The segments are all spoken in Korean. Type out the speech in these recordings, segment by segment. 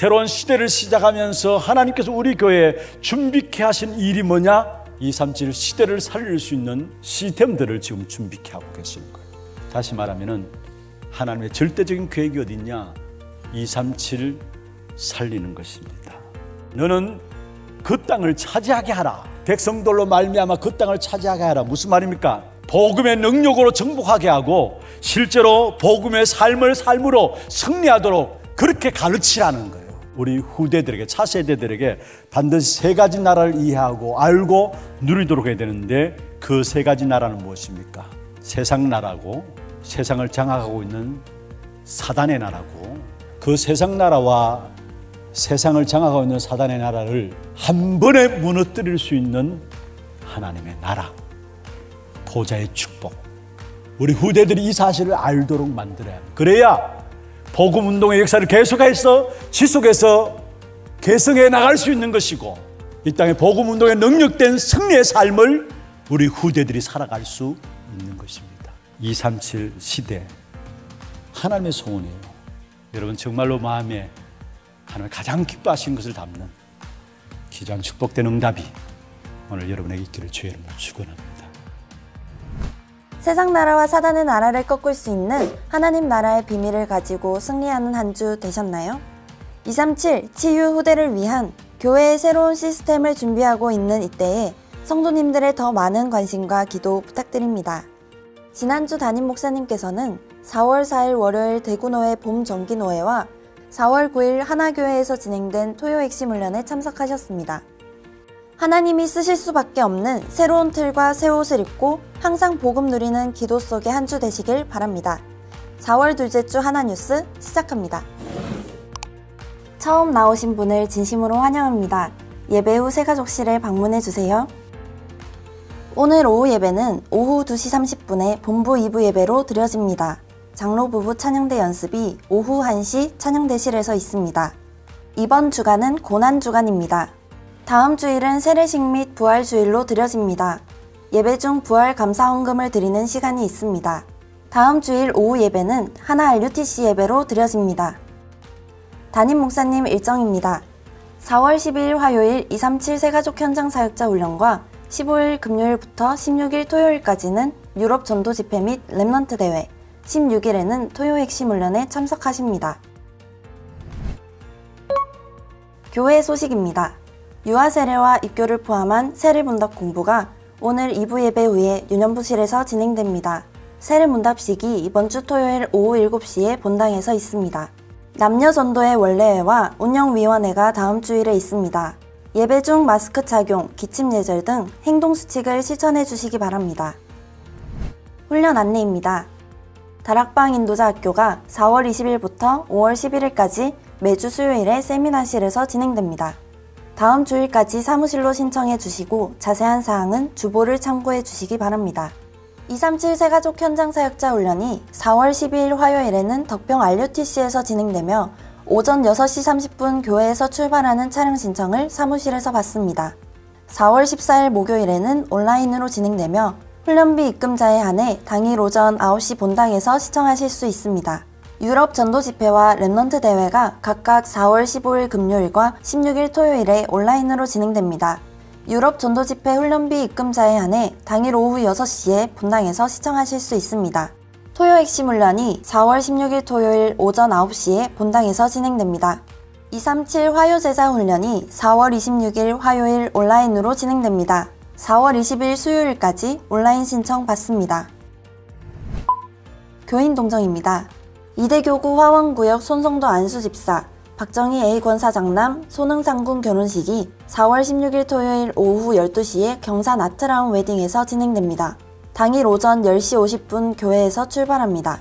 새로운 시대를 시작하면서 하나님께서 우리 교회에 준비케 하신 일이 뭐냐? 237 시대를 살릴 수 있는 시스템들을 지금 준비케 하고 계시는 거예요. 다시 말하면은 하나님의 절대적인 계획이 어딨냐? 237 살리는 것입니다. 너는 그 땅을 차지하게 하라. 백성들로 말미암아 그 땅을 차지하게 하라. 무슨 말입니까? 복음의 능력으로 정복하게 하고 실제로 복음의 삶을 삶으로 승리하도록 그렇게 가르치라는 거예요. 우리 후대들에게 차세대들에게 반드시 세 가지 나라를 이해하고 알고 누리도록 해야 되는데 그 세 가지 나라는 무엇입니까? 세상 나라고 세상을 장악하고 있는 사단의 나라고 그 세상 나라와 세상을 장악하고 있는 사단의 나라를 한 번에 무너뜨릴 수 있는 하나님의 나라 보좌의 축복 우리 후대들이 이 사실을 알도록 만들어야 합니다. 그래야 복음 운동의 역사를 계속해서 지속해서 개성해 나갈 수 있는 것이고 이 땅에 복음 운동의 능력된 승리의 삶을 우리 후대들이 살아갈 수 있는 것입니다. 237 시대 하나님의 소원이에요. 여러분 정말로 마음에 하나님 가장 기뻐하신 것을 담는 기장 축복된 응답이 오늘 여러분에게 있기를 주의 이름으로 축원합니다. 세상 나라와 사단의 나라를 꺾을 수 있는 하나님 나라의 비밀을 가지고 승리하는 한 주 되셨나요? 237 치유 후대를 위한 교회의 새로운 시스템을 준비하고 있는 이때에 성도님들의 더 많은 관심과 기도 부탁드립니다. 지난주 담임 목사님께서는 4월 4일 월요일 대구노회 봄 정기노회와 4월 9일 하나교회에서 진행된 토요 핵심 훈련에 참석하셨습니다. 하나님이 쓰실 수밖에 없는 새로운 틀과 새 옷을 입고 항상 복음 누리는 기도 속의 한 주 되시길 바랍니다. 4월 둘째 주 하나 뉴스 시작합니다. 처음 나오신 분을 진심으로 환영합니다. 예배 후 새가족실에 방문해 주세요. 오늘 오후 예배는 오후 2시 30분에 본부 2부 예배로 드려집니다. 장로 부부 찬양대 연습이 오후 1시 찬양대실에서 있습니다. 이번 주간은 고난 주간입니다. 다음 주일은 세례식 및 부활 주일로 드려집니다. 예배 중 부활 감사 헌금을 드리는 시간이 있습니다. 다음 주일 오후 예배는 하나 RUTC 예배로 드려집니다. 담임 목사님 일정입니다. 4월 12일 화요일 237 세가족 현장 사역자 훈련과 15일 금요일부터 16일 토요일까지는 유럽 전도 집회 및 랩런트 대회, 16일에는 토요 핵심 훈련에 참석하십니다. 교회 소식입니다. 유아 세례와 입교를 포함한 세례 문답 공부가 오늘 2부 예배 후에 유년부실에서 진행됩니다. 세례 문답식이 이번 주 토요일 오후 7시에 본당에서 있습니다. 남녀 전도의 원래회와 운영위원회가 다음 주일에 있습니다. 예배 중 마스크 착용, 기침 예절 등 행동 수칙을 실천해 주시기 바랍니다. 훈련 안내입니다. 다락방 인도자 학교가 4월 20일부터 5월 11일까지 매주 수요일에 세미나실에서 진행됩니다. 다음 주일까지 사무실로 신청해 주시고 자세한 사항은 주보를 참고해 주시기 바랍니다. 237 세가족 현장 사역자 훈련이 4월 12일 화요일에는 덕평 RUTC에서 진행되며 오전 6시 30분 교회에서 출발하는 차량 신청을 사무실에서 받습니다. 4월 14일 목요일에는 온라인으로 진행되며 훈련비 입금자에 한해 당일 오전 9시 본당에서 시청하실 수 있습니다. 유럽 전도 집회와 Remnant 대회가 각각 4월 15일 금요일과 16일 토요일에 온라인으로 진행됩니다. 유럽 전도 집회 훈련비 입금자에 한해 당일 오후 6시에 본당에서 시청하실 수 있습니다. 토요 핵심 훈련이 4월 16일 토요일 오전 9시에 본당에서 진행됩니다. 237 화요제자 훈련이 4월 26일 화요일 온라인으로 진행됩니다. 4월 20일 수요일까지 온라인 신청 받습니다. 교인 동정입니다. 이대교구 화원구역 손성도 안수집사 박정희 A 권사 장남 손흥상군 결혼식이 4월 16일 토요일 오후 12시에 경산 아트라운 웨딩에서 진행됩니다. 당일 오전 10시 50분 교회에서 출발합니다.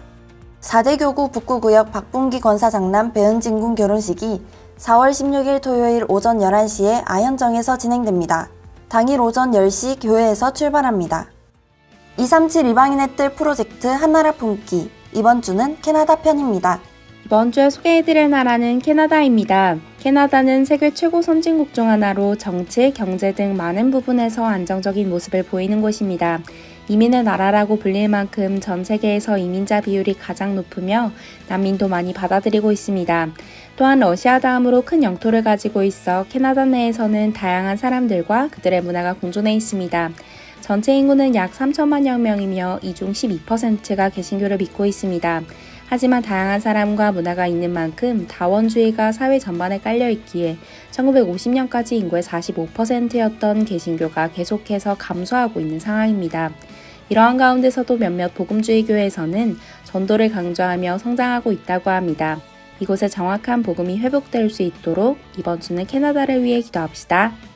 4대 교구 북구구역 박bun기 권사 장남 배은진군 결혼식이 4월 16일 토요일 오전 11시에 아현정에서 진행됩니다. 당일 오전 10시 교회에서 출발합니다. 237 이방인의 뜰 프로젝트 한나라 품기 이번 주는 캐나다 편입니다. 이번 주에 소개해드릴 나라는 캐나다입니다. 캐나다는 세계 최고 선진국 중 하나로 정치, 경제 등 많은 부분에서 안정적인 모습을 보이는 곳입니다. 이민의 나라라고 불릴 만큼 전 세계에서 이민자 비율이 가장 높으며 난민도 많이 받아들이고 있습니다. 또한 러시아 다음으로 큰 영토를 가지고 있어 캐나다 내에서는 다양한 사람들과 그들의 문화가 공존해 있습니다. 전체 인구는 약 3천만여 명이며 이 중 12%가 개신교를 믿고 있습니다. 하지만 다양한 사람과 문화가 있는 만큼 다원주의가 사회 전반에 깔려 있기에 1950년까지 인구의 45%였던 개신교가 계속해서 감소하고 있는 상황입니다. 이러한 가운데서도 몇몇 복음주의 교회에서는 전도를 강조하며 성장하고 있다고 합니다. 이곳에 정확한 복음이 회복될 수 있도록 이번 주는 캐나다를 위해 기도합시다.